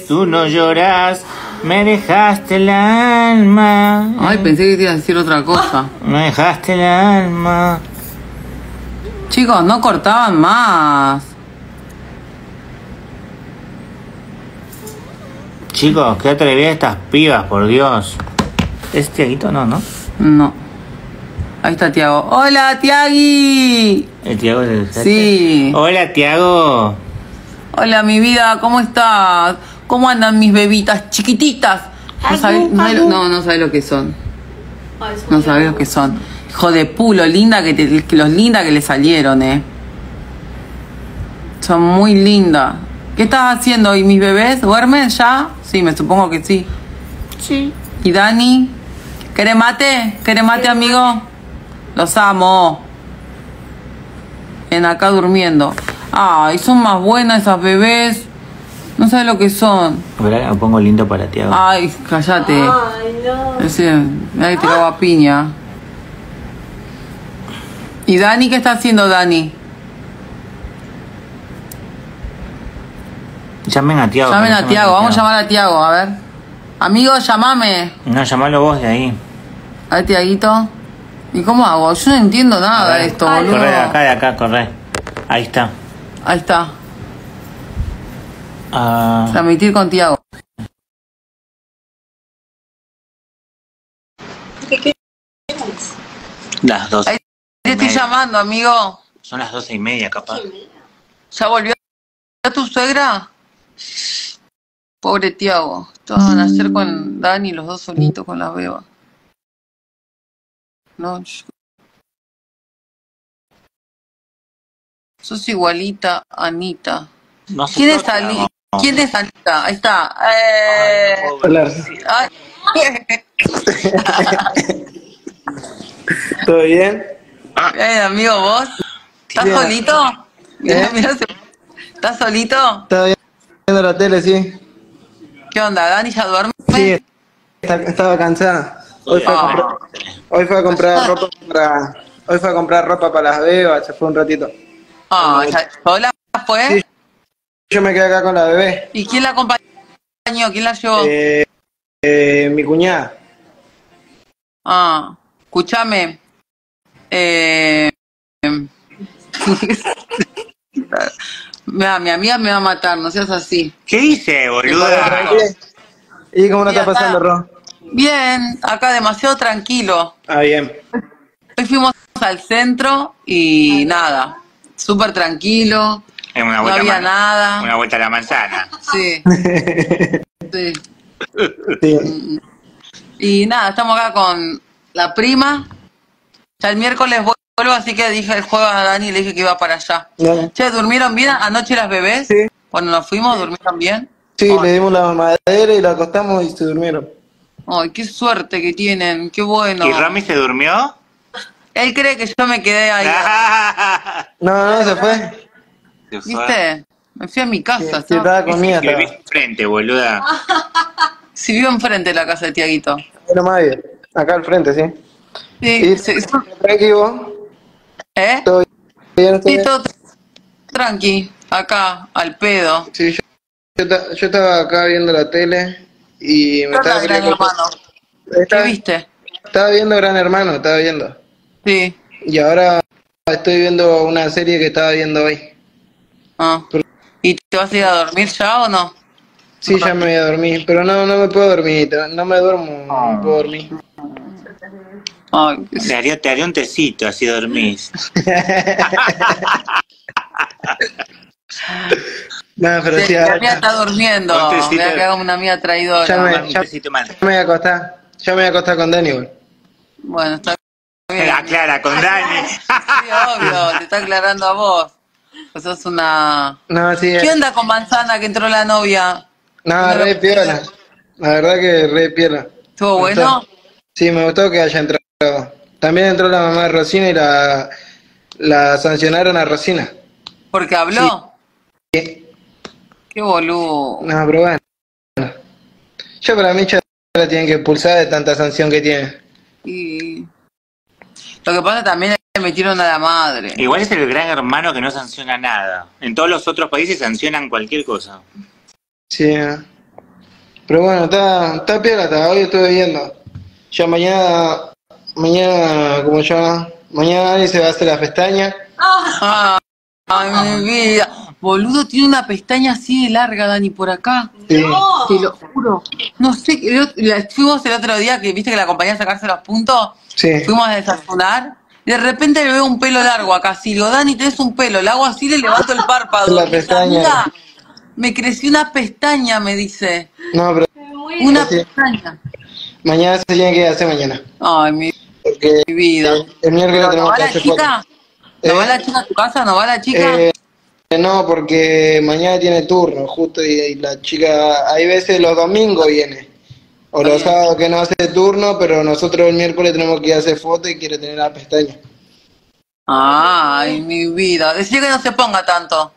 tú no lloras, me dejaste el alma. Ay, pensé que te ibas a decir otra cosa. Me dejaste el alma. Chicos, no cortaban más. Chicos, qué atrevidas estas pibas, por Dios. ¿Es Tiaguito? No, ¿no? No. Ahí está Tiago. ¡Hola, Tiagui! ¿El Tiago es el Sí. Hola, Tiago. Hola, mi vida, ¿cómo estás? ¿Cómo andan mis bebitas chiquititas? No sabes, no, sabes- no, lo que son. No sabes lo que son. Hijo de pulo, linda que, te- que los linda que le salieron, eh. Son muy lindas. ¿Qué estás haciendo hoy, mis bebés? ¿Duermen ya? Sí, me supongo que sí. Sí. ¿Y Dani? ¿Querés mate? ¿Querés mate, amigo? Los amo. En acá durmiendo. Ay, son más buenas esas bebés. No sabes lo que son. Ahora lo pongo lindo para Tiago. Ay, cállate. Ay, no. Ese, mira que te cago a piña. ¿Y Dani qué está haciendo Dani? Llamen a Tiago. Llamen a Tiago, vamos a llamar a Tiago, a ver. Amigo, llamame. No, llamalo vos de ahí. A ver, Tiaguito. ¿Y cómo hago? Yo no entiendo nada de esto, boludo. Corre de acá, de acá, corre. Ahí está. Ahí está. Ah, Transmitir con Tiago. las dos. Ahí te estoy llamando, amigo. Son las doce y media, capaz. ¿Ya volvió tu suegra? Pobre Tiago. Todos van a hacer con Dani los dos solitos con la beba. No. Sos igualita a Anita. No ¿Quién es, no. ¿Quién es Anita? Ahí está. Eh, Hola, ay. ¿todo bien? Bien, amigo, ¿vos? ¿Estás Bien. solito? ¿Eh? ¿Estás solito? ¿Estaba viendo la tele, sí? ¿Qué onda? ¿Dani ya duerme? Sí, estaba cansada. Hoy fue, a Ah. comprar, hoy fue a comprar ropa para... Hoy fue a comprar ropa para las bebas, se fue un ratito. Ah, ya- ¿sola fue? Sí. Yo me quedé acá con la bebé. ¿Y quién la acompañó? ¿Quién la llevó? Eh, eh, mi cuñada. Ah, escúchame. Eh, Mira, mi amiga me va a matar, no seas así. ¿Qué dice, boluda? ¿Y cómo no está acá. pasando, Ro? Bien, acá demasiado tranquilo. Ah, bien. Hoy fuimos al centro y nada, súper tranquilo, una no vuelta había man- nada. Una vuelta a la manzana. Sí, sí. Sí. Y nada, estamos acá con la prima. Ya el miércoles vuelvo, así que dije el jueves a Dani y le dije que iba para allá. Che, ¿durmieron bien anoche las bebés? Sí. Cuando nos fuimos, ¿durmieron bien? Sí, le dimos la mamadera y la acostamos y se durmieron. Ay, qué suerte que tienen, qué bueno. ¿Y Rami se durmió? Él cree que yo me quedé ahí, No, no, se fue. ¿Viste? Me fui a mi casa. sí, estaba- conmigo. Que Estaba. viste frente, boluda. Sí, vivo enfrente de la casa de Tiaguito. Bien. Acá al frente, sí. Sí, ¿Y sí, sí. tranquilo? ¿Eh? ¿Todo bien? ¿Todo Sí, bien? todo tranqui, acá, al pedo. Sí, yo, yo, yo estaba acá viendo la tele y me ¿Qué onda, estaba gran hermano? ¿Qué viste? estaba viendo Gran Hermano, estaba viendo. Sí. Y ahora estoy viendo una serie que estaba viendo hoy. Ah. ¿Y te vas a ir a dormir ya o no? Sí, ya me voy a dormir, pero no, no me puedo dormir, no me duermo, no me puedo dormir. Ay, Te haría, te haría un tecito, así dormís. No, pero Sí, ahora amiga está durmiendo. Voy a quedar como una amiga traidora. Ya me- más. ya me voy a acostar, ya me voy a acostar con Dani, igual. Bueno, está bien. Aclara con Dani. Sí, obvio, te está aclarando a vos. Pues sos una... No, sí, ¿Qué onda con Manzana que entró la novia? no, re piola. La verdad que re piola. ¿Estuvo bueno? gustó. Sí, me gustó que haya entrado. También entró la mamá de Rosina y la, la sancionaron a Rosina. Porque habló. Sí. Qué boludo. No, pero bueno. Yo para mí ya la tienen que expulsar de tanta sanción que tiene. Y... Lo que pasa también que metieron a la madre. Igual es el gran hermano que no sanciona nada. En todos los otros países sancionan cualquier cosa. Sí. Pero bueno, está, está piola, está, hoy estuve viendo. Ya mañana, mañana, como ya, mañana Dani se va a hacer las pestañas. Ah, ay, mi vida. Boludo, tiene una pestaña así de larga, Dani, por acá. Sí. Te lo juro. No sé, la- fuimos el otro día que viste que la acompañé a sacarse los puntos. Sí. Fuimos a desayunar. Y de repente le veo un pelo largo acá. Si digo, Dani, tenés un pelo. Le hago así, le levanto el párpado. La Y pestaña. "Amiga, me creció una pestaña, me dice. No, pero Una Sí. pestaña. mañana se tiene que hacer mañana. Ay, mi, Porque mi vida. el, el miércoles ¿No tenemos va que la hacer chica? ¿No va Eh, la chica a tu casa? ¿No va la chica? Eh, no, porque mañana tiene turno, justo, y, y la chica, hay veces los domingos viene. O los sábados que no hace turno, pero nosotros el miércoles tenemos que ir a hacer fotos y quiere tener la pestaña. Ay, mi vida. Decía que no se ponga tanto.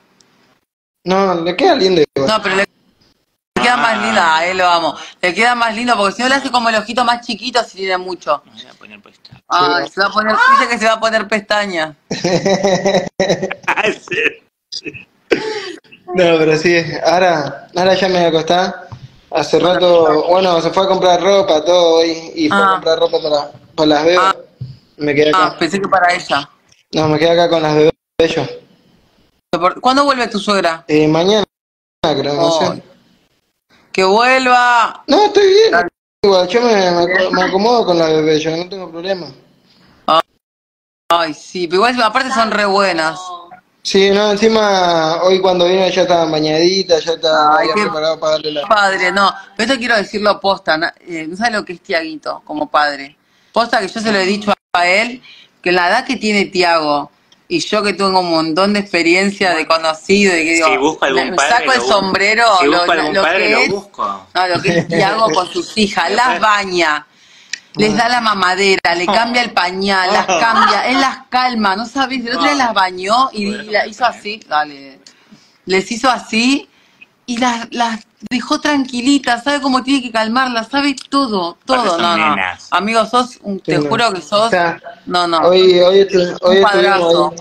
No, le queda lindo igual. No, pero le le queda más linda, a él lo amo. Le queda más lindo porque si no le hace como el ojito más chiquito si tiene mucho. Me voy a poner puesta. Ay, se va a poner, dice que se va a poner pestaña. No, pero sí, ahora, ahora ya me voy a acostar. Hace rato, bueno, se fue a comprar ropa, todo hoy, y fue Ah. a comprar ropa para, para las bebés. Ah. Me quedé Ah, acá. pensé que para ella. No, me quedé acá con las bebés. ¿Cuándo vuelve tu suegra? Eh, mañana, creo, no sé. Que vuelva. No, estoy bien. Igual, yo me, me, me acomodo con las bebés, yo no tengo problema. Ay, sí, pero igual aparte son re buenas. Sí, no, encima hoy cuando vino ya estaban bañaditas, ya estaban Ay, había qué preparado para darle la... Padre, no. Pero esto quiero decirlo posta. na- eh, no sabes lo que es Tiaguito como padre. Posta que yo se lo he dicho a él, que la edad que tiene Tiago y yo que tengo un montón de experiencia de conocido y que digo, Si busco algún me padre, saco el lo sombrero, Si lo, busco algún lo padre, que lo es, busco. no, lo que es Tiago con sus hijas, las baña, les da la mamadera, le cambia el pañal, las cambia, él las calma, no sabes, el otro día las bañó y, y la hizo así, dale, les hizo así y las, las dejó tranquilitas, sabe cómo tiene que calmarlas, sabe todo, todo, no, no. Amigo, sos, un- te Sí, juro que sos, O sea, no, no. Hoy, hoy, hoy Un padrazo.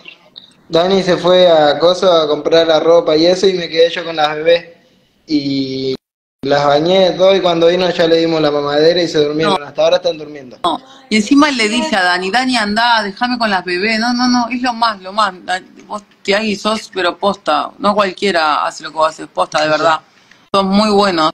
Dani se fue a Coso a comprar la ropa y eso y me quedé yo con las bebés. Y las bañé todo y cuando vino ya le dimos la mamadera y se durmieron. Hasta ahora están durmiendo. No. Y encima él le dice a Dani, Dani, anda, déjame con las bebés. No, no, no, es lo más, lo más. Vos, Tiagui, sos, pero posta. No cualquiera hace lo que vos haces, posta, de verdad. Sos muy bueno.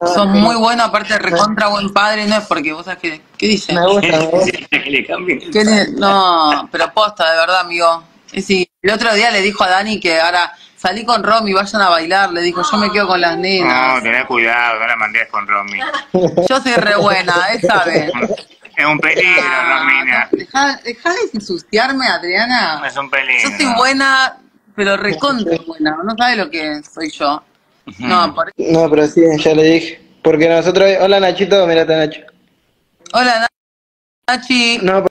Sos muy bueno, aparte recontra buen padre. No es porque vos sabés que, ¿qué dice? Me gusta, me gusta. que le cambien. ¿Qué le- No, pero posta, de verdad, amigo. Es decir, el otro día le dijo a Dani que ahora salí con Romy, vayan a bailar. Le dijo, yo me quedo con las No, nenas. tené cuidado, no la mandes con Romy. Yo soy re buena, él sabe. Es un peligro, Romina. Deja, deja de ensuciarme, Adriana. Es un peligro. Yo soy buena, pero recontra buena. No sabe lo que soy yo. No, por No, pero sí, ya le dije. Porque nosotros... Hola Nachito, mirate Nacho. Hola, Na- Nachi. No.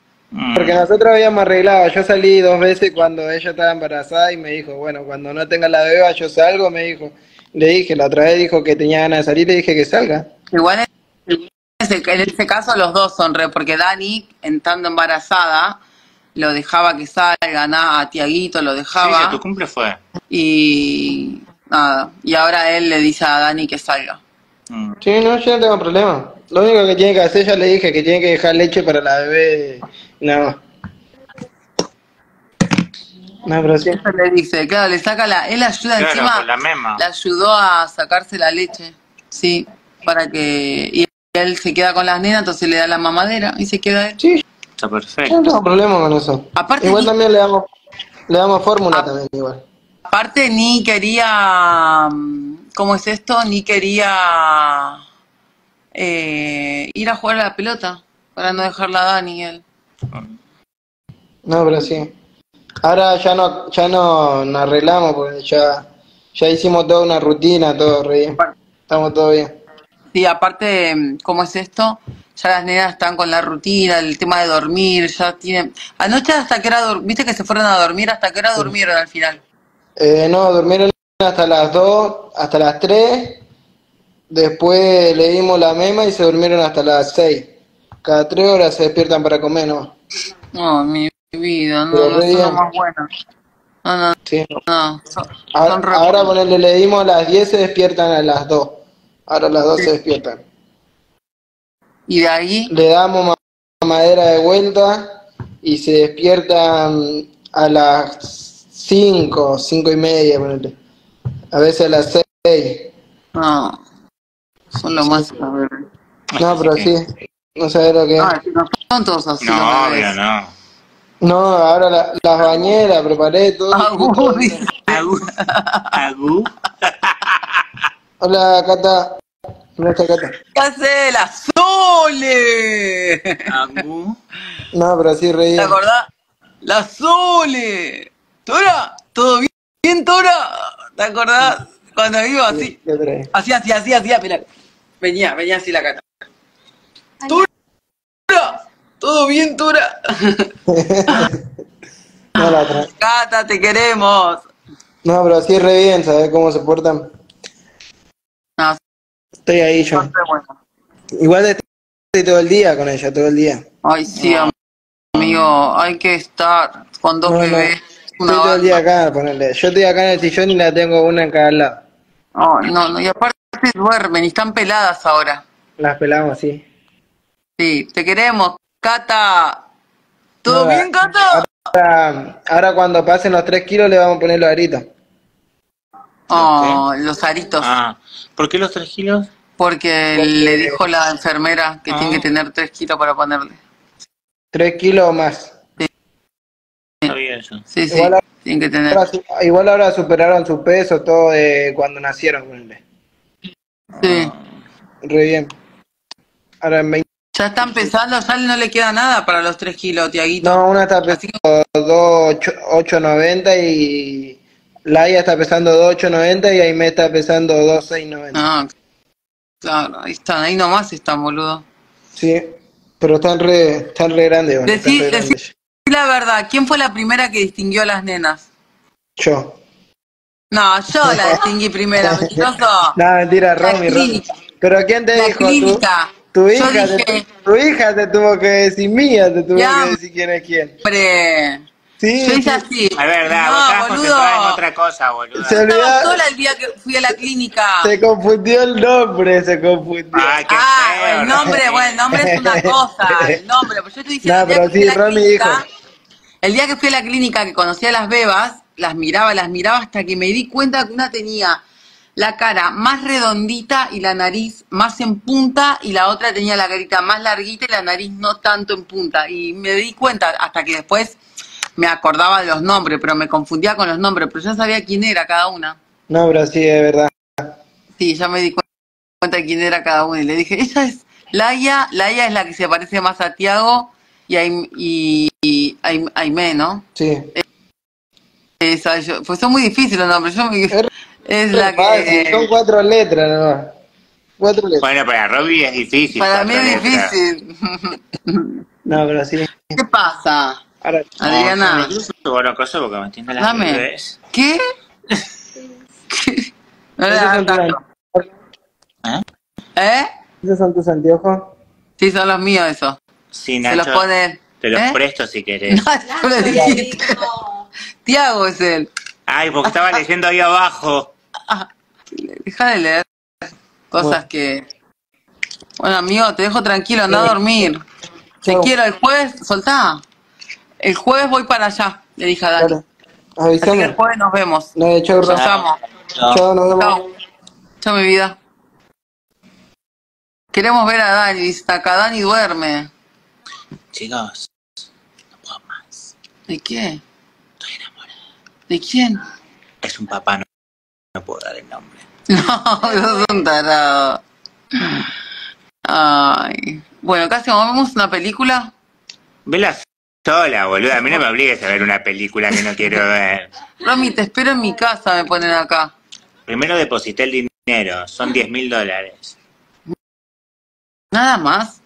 Porque nosotros habíamos arreglado. Yo salí dos veces cuando ella estaba embarazada y me dijo, bueno, cuando no tenga la beba yo salgo, me dijo. Le dije, la otra vez dijo que tenía ganas de salir, le dije que salga. Igual en ese, en ese caso los dos son re, porque Dani, estando embarazada, lo dejaba que salga, nada, a Tiaguito lo dejaba. sí, tu cumple fue. y nada. Y ahora él le dice a Dani que salga. Mm. Sí, no, yo no tengo problema. Lo único que tiene que hacer, ya le dije que tiene que dejar leche para la bebé, nada más. No, pero sí. Eso le dice, claro, le saca la. Él ayuda Claro, encima. con la mema. Le ayudó a sacarse la leche. Sí, para que. Y él se queda con las nenas, entonces le da la mamadera y se queda él. Sí, Está yo no perfecto. tengo problema con eso. Aparte, igual ni- también le damos, le damos fórmula también, igual. Aparte, ni quería. mm, ¿Cómo es esto? Ni quería. eh, ir a jugar a la pelota. Para no dejarla a Dani él. No, pero sí. Ahora ya no, ya no nos arreglamos porque ya, ya hicimos toda una rutina, todo re bien. Estamos todo bien. Sí, aparte, ¿cómo es esto? Ya las nenas están con la rutina, el tema de dormir, ya tienen... Anoche hasta que era, viste que se fueron a dormir, hasta que hora durmieron al final. Eh, no, durmieron hasta las 2, hasta las 3. Después le dimos la mema y se durmieron hasta las 6. Cada 3 horas se despiertan para comer, ¿no? No, mi vida, no, no lo bien. más bueno. No, no, Sí. no, son, Ahora, son ahora ponerle, le dimos a las 10, se despiertan a las 2. ahora las dos se despiertan. Y de ahí, Le damos ma- madera de vuelta y se despiertan a las 5, 5 y media, ponele. A veces a las 6. no. Son lo más. a ver. No, pero sí, no sabes lo que es. Ah, no son todos así. No, obvio, no. No, ahora la- las bañé, las preparé, todo. Dices. Agu. Agu. Hola, Cata. ¿Cómo está Cata? ¿Qué hace la Sole? Agu. No, pero sí reí. ¿Te acordás? La Sole. Tora, ¿todo bien? ¿Bien, Tora? ¿Te acordás? Cuando iba así. Así, así, así, así. Venía, venía así la cara. ¡Tora! ¿Todo bien, Tora? No, la tra- Cata, te queremos. no, pero sí re bien, ¿sabes cómo se portan? No, Estoy ahí yo. bueno. Igual estoy todo el día con ella, todo el día. Ay, sí, amigo, hay que estar con dos No, no. bebés. Estoy Una todo el día acá, ponerle. Yo estoy acá en el sillón y la tengo una en cada lado. Ay, no, no, y aparte duermen y están peladas ahora. Las pelamos así. Sí, te queremos, Cata. ¿Todo No, bien, Cata? Ahora, ahora cuando pasen los 3 kilos le vamos a poner los aritos. Oh, los aritos. Ah, ¿por qué los tres kilos? Porque le dijo la enfermera que Ah. tiene que tener tres kilos para ponerle. 3 kilos o más. Sabía eso. Sí, sí, Igual ahora- tienen que tener. Ahora igual ahora superaron su peso, todo de cuando nacieron. Sí. Re bien. Ahora en 20... Ya está empezando, ya no le queda nada para los tres kilos, Tiaguito. No, una está pesando 2,890 y Laia está pesando 2,890 y Aime está pesando 2,690. Ah, claro, ahí están, ahí nomás están, boludo. Sí, pero están re, están re grandes. bueno, Decí, están re decí grandes. la verdad, ¿quién fue la primera que distinguió a las nenas? Yo. No, yo la distinguí primero, mentiroso. No, mentira, Romy, Romy. Pero ¿quién te La dijo? ¿Tú? Tu hija, dije- te, tu hija te tuvo que decir mía, te tuvo Ya. que decir quién es quién. Hombre, Sí, yo sí. hice así. Es verdad, no, vos boludo. en otra cosa, boludo. Se Estaba olvidaba- sola el día que fui a la clínica. Se confundió el nombre, se confundió. Ay, qué Ah, feo, el nombre, bueno, el nombre es una cosa, el nombre, pero yo te diciendo No, el día pero que fui sí, a la Romy clínica, dijo. el día que fui a la clínica que conocí a las bebas, las miraba, las miraba hasta que me di cuenta que una tenía la cara más redondita y la nariz más en punta y la otra tenía la carita más larguita y la nariz no tanto en punta. Y me di cuenta hasta que después me acordaba de los nombres, pero me confundía con los nombres, pero ya sabía quién era cada una. No, pero sí, es verdad. Sí, ya me di cu- cuenta de quién era cada una y le dije, ella es Laia, Laia es la que se parece más a Tiago y a, Aim- y, y a Aim- Aimé, ¿no? Sí. Esa, yo, pues son muy difíciles los nombres, yo me- es la Fácil, Son que... cuatro letras nomás. Cuatro letras. Bueno, para Robbie es difícil. Para mí es letras. difícil. No, pero sí. ¿Qué pasa? Ahora, Adriana, No, bueno, cosa porque me entiende las dame. ¿Qué? ¿Qué? No le ¿esos hagas son, tus, caso. ¿Eh? ¿Eh? esos son tus anteojos? Sí, son los míos esos. Sí, Se los Nacho, pone... te los ¿Eh? presto si querés. No, le dijiste. Tiago es él. Ay, porque estaba leyendo ahí abajo. Deja de leer cosas que. Bueno, amigo, te dejo tranquilo, anda a dormir. Te Chau. quiero el jueves, soltá. El jueves voy para allá, le dije a Dani. Claro. Así que el jueves nos vemos. No, de chau. Chau, nos vemos. Chao. Chao, mi vida. Queremos ver a Dani, dice acá. Dani duerme. Chicos, no puedo más. ¿De qué? Estoy enamorado. ¿De quién? Es un papá, no, no puedo dar el nombre. No, sos un tarado. Ay. Bueno, casi vemos una película. Vela sola, boluda. A mí no me obligues a ver una película que no quiero ver. Romy, te espero en mi casa, me ponen acá. Primero deposité el dinero, son 10 mil dólares. Nada más.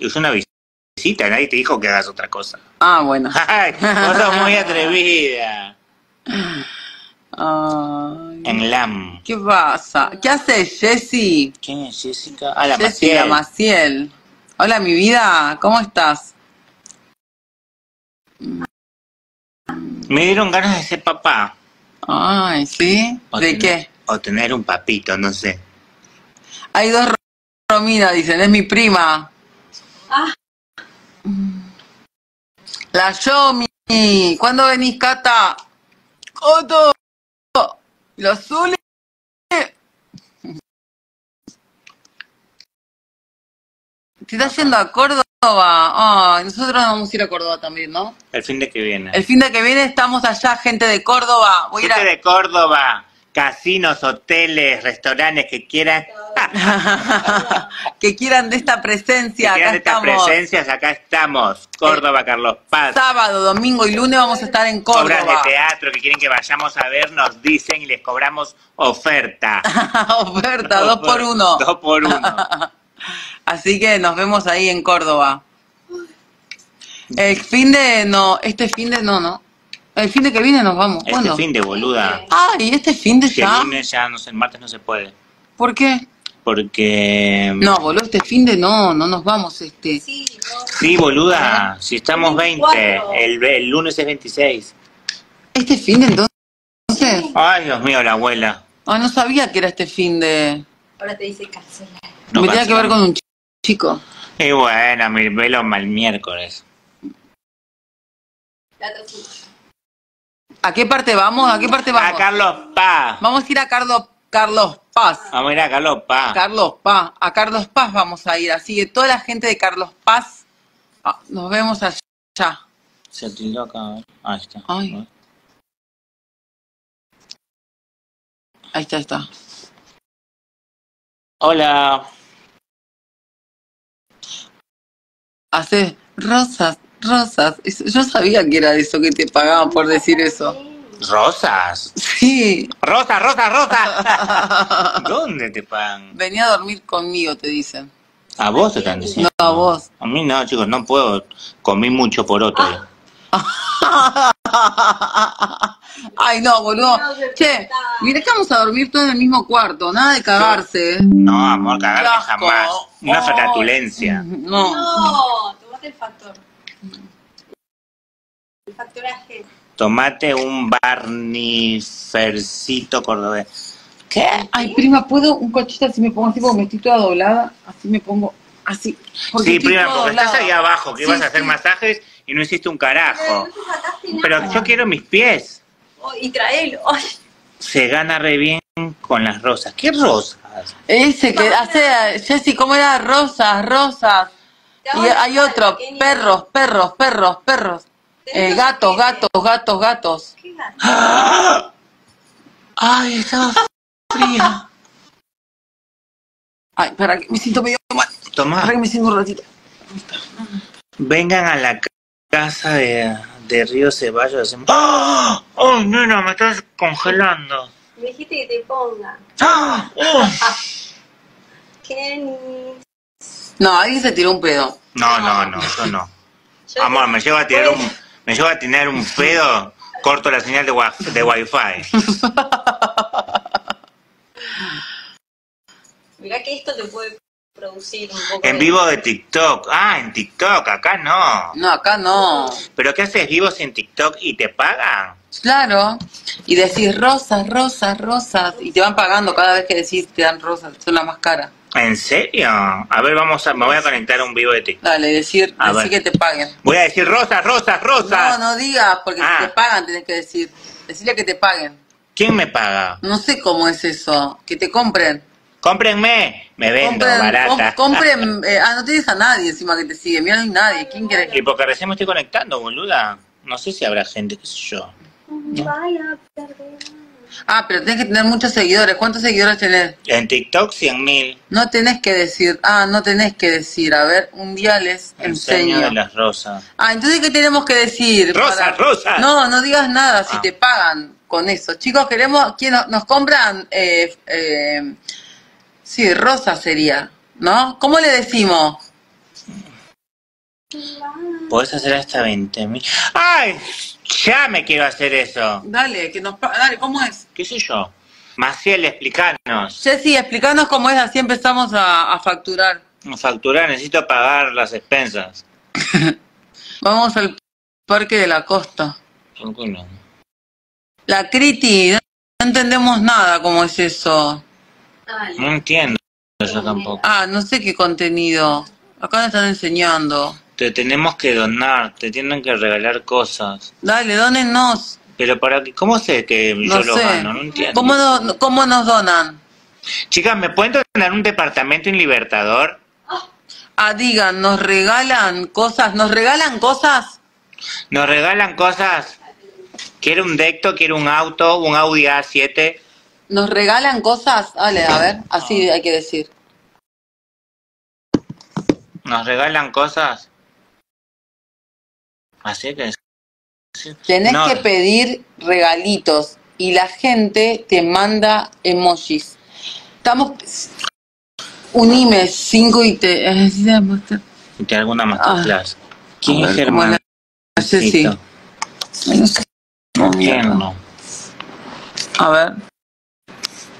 Usé una visita, nadie te dijo que hagas otra cosa. Ah, bueno. Ay, vos sos muy atrevida. Ay, En LAM. ¿Qué pasa? ¿Qué haces, Jessy? ¿Quién es Jessica? Ah, la Jessy Maciel. la Maciel. Hola, mi vida. ¿Cómo estás? Me dieron ganas de ser papá. Ay, ¿sí? O ¿De tener- qué? O tener un papito, no sé. Hay dos Romina, dicen, es mi prima. Ah. La Yomi. ¿Cuándo venís, Cata? Coto. Los Zuli. Te estás yendo a Córdoba. Ay, nosotros vamos a ir a Córdoba también, ¿no? El fin de que viene. El fin de que viene estamos allá, gente de Córdoba. Voy Gente a... de Córdoba, casinos, hoteles, restaurantes que quieran, que quieran de esta que presencia. quieran Acá de estas presencias, acá estamos. Córdoba, Carlos Paz. Sábado, domingo y lunes vamos a estar en Obras de Córdoba. teatro que quieren que vayamos a ver, nos dicen y les cobramos oferta. Oferta, dos por uno. Dos por uno. Así que nos vemos ahí en Córdoba. El fin de no, este fin de no, no. El fin de que viene nos vamos. ¿Cuándo? Este fin de boluda. Ay, este fin de el ya. lunes ya no sé, el martes no se puede. ¿Por qué? Porque. No, boludo, este fin de no, no nos vamos, este. Sí, no. Sí, boluda. Si estamos 20, 24. el, el lunes es 26. Este fin de entonces. Ay, Dios mío, la abuela. Ah, no sabía que era este fin de. Ahora te dice cancelar. No Me tenía que ver con un chi- chico. Y bueno, mi velo mal miércoles. ¿A qué parte vamos? ¿A qué parte A vamos? Carlos Paz. Vamos a ir a Carlos, Carlos Paz. Vamos a ir a Carlos Paz. Carlos Paz, a Carlos Paz vamos a ir, así que toda la gente de Carlos Paz, ah, nos vemos allá. Se tildó acá. Ahí está. Ay. Ahí está, ahí está. Hola. Hace rosas, rosas. Yo sabía que era eso que te pagaban por decir eso. Rosas. Sí. Rosa, rosa, rosa. ¿Dónde te pagan? Venía a dormir conmigo, te dicen. A vos te están diciendo. No, a vos. A mí no, chicos, no puedo. Comí mucho por otro. Ay, no, boludo. Che, mira que vamos a dormir todos en el mismo cuarto, nada de cagarse. No, amor, cagarme Qué asco. jamás. Una Ay. flatulencia. No. No, tomate el factor. El factoraje. Tomate un barnifercito cordobés. ¿Qué? Ay, prima, ¿puedo un cochito si me pongo así porque me estoy toda doblada? Así me pongo así. porque Sí, prima, porque estás ahí abajo, que Sí, ibas a hacer sí. masajes y no hiciste un carajo. No. Pero yo quiero mis pies. Oh, y traelo. Ay, Se gana re bien con las rosas. ¿Qué rosas? Ese que hace, Jessy, ¿cómo era? Rosas, rosas. Y hay otro, perros, perros, perros, perros. Eh, gatos, gatos, gatos, gatos. ¿Qué gato? Ay, estaba fría. Ay, para que me siento medio mal. Tomá, Para que me siento un ratito. vengan a la ca- casa de, de Río Ceballos. ¡Ah! ¡Oh, nena, me estás congelando! Me dijiste que te ponga. ¡Ah! ¡Oh! Kenny. No, ahí se tiró un pedo. No, no, no, yo no. Amor, me llevo a tirar un, me llevo a tener un pedo, corto la señal de, wa- de wifi. Mirá que esto te puede producir un poco En de- vivo de TikTok. Ah, en TikTok, acá no. No, acá no. ¿Pero qué haces vivos en TikTok y te pagan? Claro. Y decís rosas, rosas, rosas. Y te van pagando cada vez que decís te dan rosas. Son las más caras. ¿En serio? A ver, vamos a, me voy a conectar a un vivo de TikTok. Dale, decir, A decir ver. que te paguen. Voy a decir rosas, rosas, No, rosas. no digas, porque Ah. si te pagan tenés que decir. Decirle que te paguen. ¿Quién me paga? No sé cómo es eso. Que te compren. Cómprenme. Me vendo compren, barata. com- compren. eh, ah, no tienes a nadie encima que te sigue. Mira, no hay nadie. ¿Quién quiere Y porque recién me estoy conectando, boluda. No sé si habrá gente, qué sé yo. Vaya, perder. Ah, pero tenés que tener muchos seguidores. ¿Cuántos seguidores tenés? En TikTok 100 mil. No tenés que decir. Ah, no tenés que decir. A ver, un día les Enseño enseño. de las rosas. Ah, entonces, ¿qué tenemos que decir? Rosas, rosas. No, no digas nada si Ah. te pagan con eso. Chicos, queremos. ¿Quién nos, nos compran? Eh, eh, sí, rosas sería. ¿No? ¿Cómo le decimos? Podés hacer hasta 20 mil. ¡Ay! Ya me quiero hacer eso. Dale, que nos pa- Dale, ¿cómo es? ¿Qué sé yo? Maciel, explicanos. Jessy, explícanos cómo es, así empezamos a, a facturar. Facturar, necesito pagar las expensas. Vamos al Parque de la Costa. ¿Por qué no? La Criti, no entendemos nada cómo es eso. Dale. No entiendo. yo tampoco. Ah, no sé qué contenido. Acá me están enseñando. Te tenemos que donar, te tienen que regalar cosas. Dale, dónennos. Pero para qué, ¿cómo sé que No yo lo sé. gano? No entiendo. ¿Cómo, no- ¿Cómo nos donan? Chicas, ¿me pueden donar un departamento en Libertador? Ah, digan, ¿nos regalan cosas? ¿Nos regalan cosas? Nos regalan cosas. Quiero un Decto, quiero un auto, un Audi A7. ¿Nos regalan cosas? Dale, a ver, así hay que decir. Nos regalan cosas. Así que Tenés No. que pedir regalitos y la gente te manda emojis. Estamos... Unime 5 y te... sí, te muestra. te hago una masterclass. ¿Quién Ah. A es ver, ¿cómo Germán? la- Ceci. Ay, no sé. No, ¿Quién no? A ver.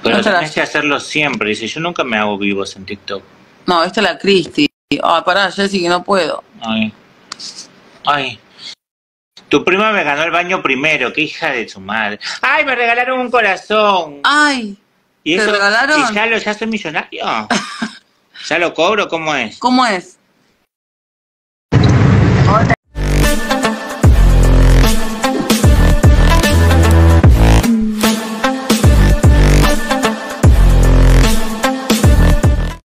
Pero Otra. tenés que hacerlo siempre. Dice, yo nunca me hago vivos en TikTok. No, esta es la Cristi. Ah, pará, Jessy, que no puedo. Ay. Ay. Tu prima me ganó el baño primero. Qué hija de su madre. Ay, me regalaron un corazón. Ay, ¿Y ¿te regalaron? ¿Y ya, lo, ya soy millonario? ¿Ya lo cobro? ¿Cómo es? ¿cómo es?